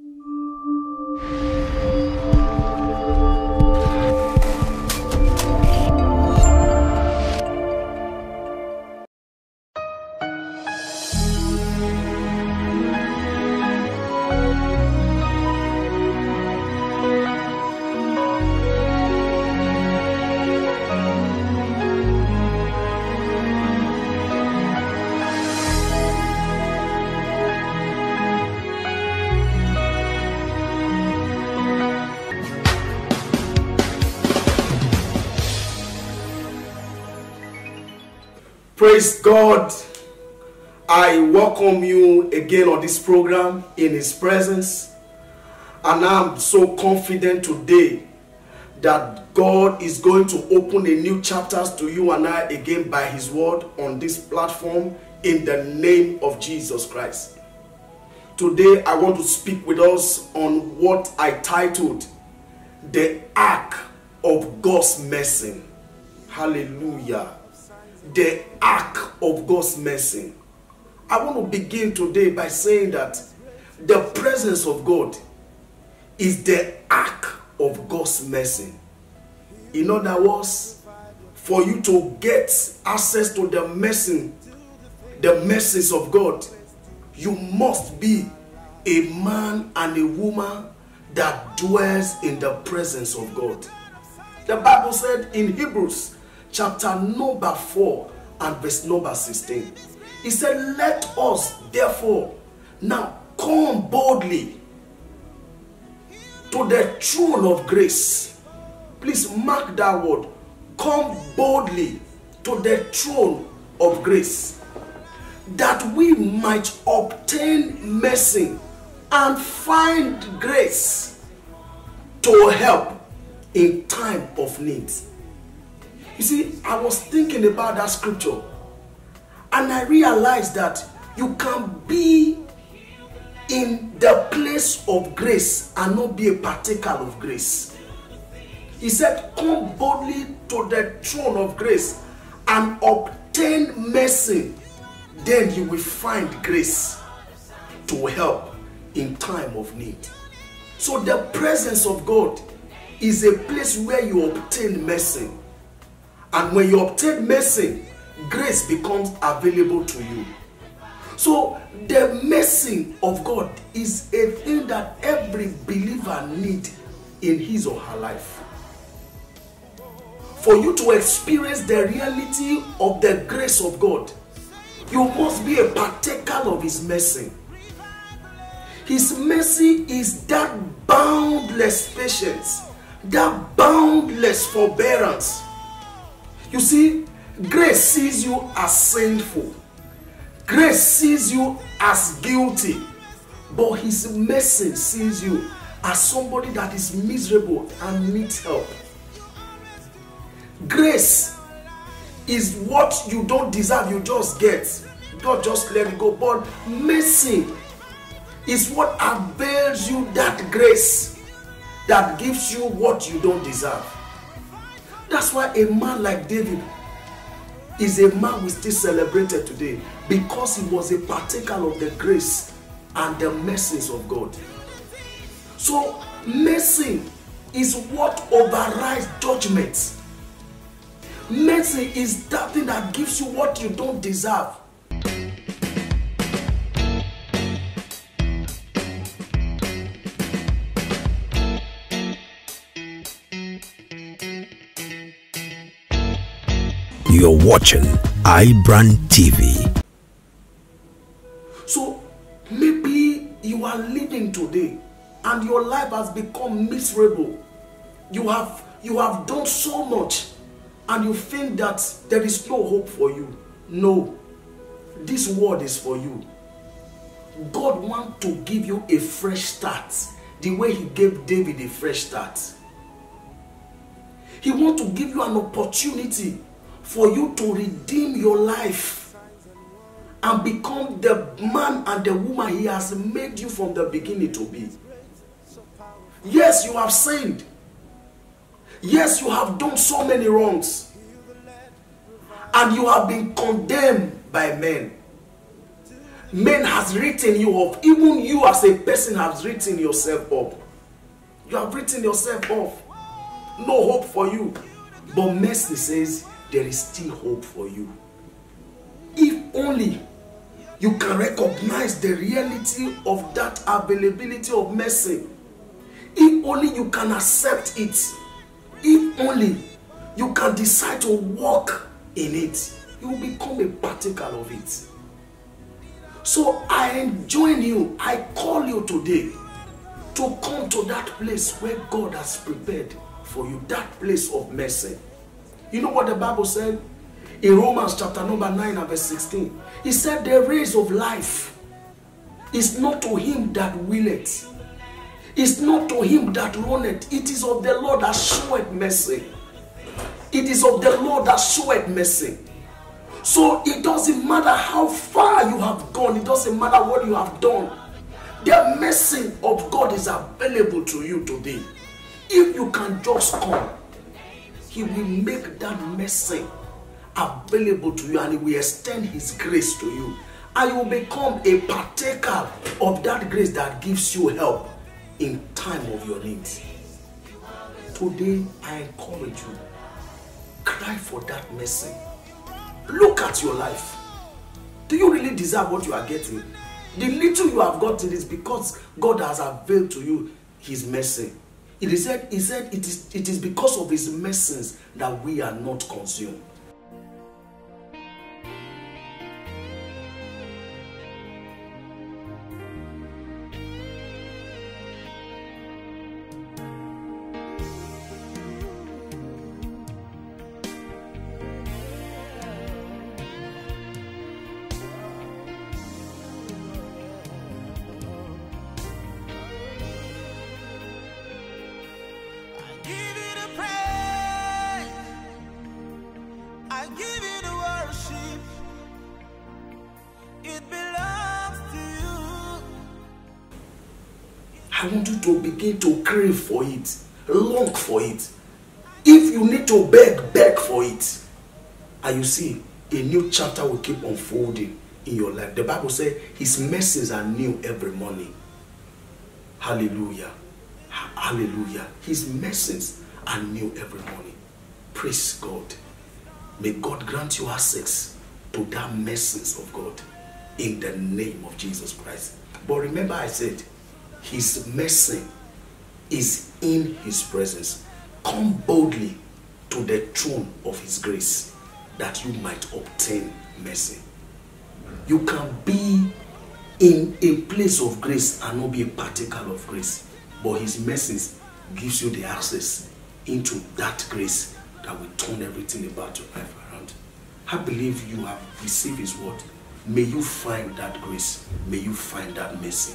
Música Praise God. I welcome you again on this program in His presence. And I'm so confident today that God is going to open a new chapters to you and I again by His word on this platform in the name of Jesus Christ. Today, I want to speak with us on what I titled The Ark of God's Mercy. Hallelujah the ark of God's mercy. I want to begin today by saying that the presence of God is the ark of God's mercy. In other words, for you to get access to the mercy, the mercies of God, you must be a man and a woman that dwells in the presence of God. The Bible said in Hebrews chapter number 4 and verse number 16. He said, Let us therefore now come boldly to the throne of grace. Please mark that word. Come boldly to the throne of grace that we might obtain mercy and find grace to help in time of need. You see, I was thinking about that scripture and I realized that you can be in the place of grace and not be a partaker of grace. He said, Come boldly to the throne of grace and obtain mercy. Then you will find grace to help in time of need. So, the presence of God is a place where you obtain mercy. And when you obtain mercy, grace becomes available to you. So the mercy of God is a thing that every believer need in his or her life. For you to experience the reality of the grace of God, you must be a partaker of his mercy. His mercy is that boundless patience, that boundless forbearance you see, grace sees you as sinful, grace sees you as guilty, but His mercy sees you as somebody that is miserable and needs help. Grace is what you don't deserve, you just get. God just let it go. But mercy is what avails you that grace that gives you what you don't deserve. That's why a man like David is a man we still celebrated today because he was a partaker of the grace and the mercies of God. So, mercy is what overrides judgment. Mercy is that thing that gives you what you don't deserve. You're watching iBrand TV. So maybe you are living today and your life has become miserable. You have you have done so much and you think that there is no hope for you. No. This word is for you. God wants to give you a fresh start the way he gave David a fresh start. He wants to give you an opportunity for you to redeem your life and become the man and the woman he has made you from the beginning to be. Yes, you have sinned. Yes, you have done so many wrongs. And you have been condemned by men. men has written you off. Even you as a person has written yourself up. You have written yourself off. No hope for you. But mercy says there is still hope for you. If only you can recognize the reality of that availability of mercy. If only you can accept it. If only you can decide to walk in it, you will become a partaker of it. So I join you, I call you today to come to that place where God has prepared for you, that place of mercy. You know what the Bible said? In Romans chapter number 9 and verse 16, he said, The race of life is not to him that willeth, it's not to him that runneth, it is of the Lord that showeth mercy. It is of the Lord that showeth mercy. So it doesn't matter how far you have gone, it doesn't matter what you have done. The mercy of God is available to you today. If you can just come, He will make that mercy available to you and He will extend His grace to you. And you will become a partaker of that grace that gives you help in time of your needs. Today, I encourage you, cry for that mercy. Look at your life. Do you really deserve what you are getting? The little you have gotten is because God has availed to you his mercy. Is said, he said it is, it is because of his mercies that we are not consumed. I want you to begin to crave for it, long for it. If you need to beg, beg for it. And you see, a new chapter will keep unfolding in your life. The Bible says his mercies are new every morning. Hallelujah. Hallelujah. His mercies are new every morning. Praise God. May God grant you access to that mercies of God in the name of Jesus Christ. But remember, I said, His mercy is in His presence. Come boldly to the throne of His grace that you might obtain mercy. You can be in a place of grace and not be a partaker of grace. But his mercy gives you the access into that grace that will turn everything about your life around. I believe you have received his word. May you find that grace. May you find that mercy